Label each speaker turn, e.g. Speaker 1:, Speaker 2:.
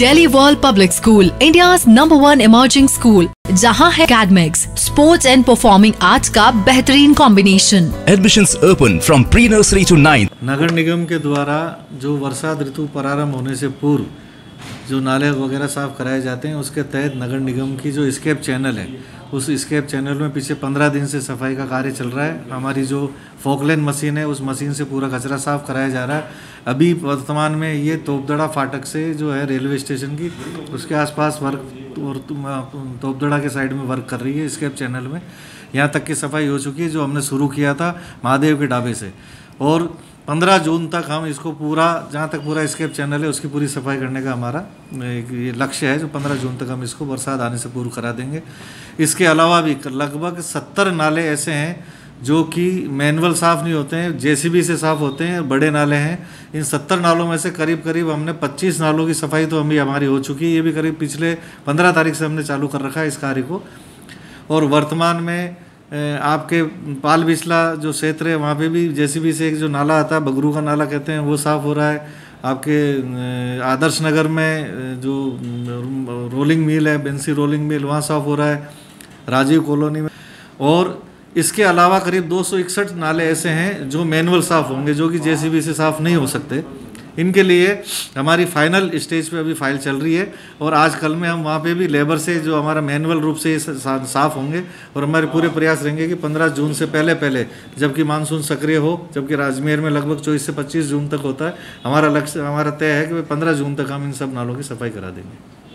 Speaker 1: Delhi World Public School, India's number one emerging school, जहाँ है academics, sports and performing arts का बेहतरीन combination
Speaker 2: Admissions open from pre-nursery to 9th.
Speaker 3: नगर निगम के द्वारा जो वर्षा ऋतु प्रारंभ होने से पूर्व जो नाले वगैरह साफ़ कराए जाते हैं, उसके तहत नगर निगम की जो स्केप चैनल है, उस स्केप चैनल में पीछे पंद्रह दिन से सफ़ाई का कार्य चल रहा है। हमारी जो फोकलेन मशीन है, उस मशीन से पूरा कचरा साफ़ कराया जा रहा है। अभी वर्तमान में ये तोपदड़ा फाटक से जो है रेलवे स्टेशन की, उसके आसपास वर्क और तोपदड़ा के साइड में वर्क कर रही है स्केप चैनल में। यहाँ तक की सफ़ाई हो चुकी है, जो हमने शुरू किया था महादेव के ढाबे से। और पंद्रह जून तक हम इसको पूरा, जहाँ तक पूरा स्केप चैनल है, उसकी पूरी सफ़ाई करने का हमारा, एक ये लक्ष्य है जो पंद्रह जून तक हम इसको बरसात आने से पूर्व करा देंगे। इसके अलावा भी लगभग सत्तर नाले ऐसे हैं जो कि मैनुअल साफ़ नहीं होते हैं, जेसीबी से साफ़ होते हैं बड़े नाले हैं। इन सत्तर नालों में से करीब करीब हमने पच्चीस नालों की सफ़ाई तो अभी हमारी हो चुकी है। ये भी करीब पिछले पंद्रह तारीख से हमने चालू कर रखा है इस कार्य को। और वर्तमान में आपके पाल बिस्ला जो क्षेत्र है, वहाँ पे भी जेसीबी से एक जो नाला आता है, बगरू का नाला कहते हैं, वो साफ़ हो रहा है। आपके आदर्श नगर में जो रोलिंग मिल है बेंसी रोलिंग मिल, वहाँ साफ़ हो रहा है, राजीव कॉलोनी में। और इसके अलावा करीब दो सौ इकसठ नाले ऐसे हैं, जो मैनुअल साफ़ होंगे, जो कि जेसीबी से साफ़ नहीं हो सकते। इनके लिए हमारी फाइनल स्टेज पे अभी फ़ाइल चल रही है और आज कल में हम वहाँ पे भी लेबर से जो हमारा मैनुअल रूप से साफ़ होंगे और हमारे पूरे प्रयास रहेंगे कि 15 जून से पहले पहले, जबकि मानसून सक्रिय हो, जबकि राजमेर में लगभग चौबीस से 25 जून तक होता है, हमारा लक्ष्य, हमारा तय है कि पंद्रह जून तक हम इन सब नालों की सफ़ाई करा देंगे।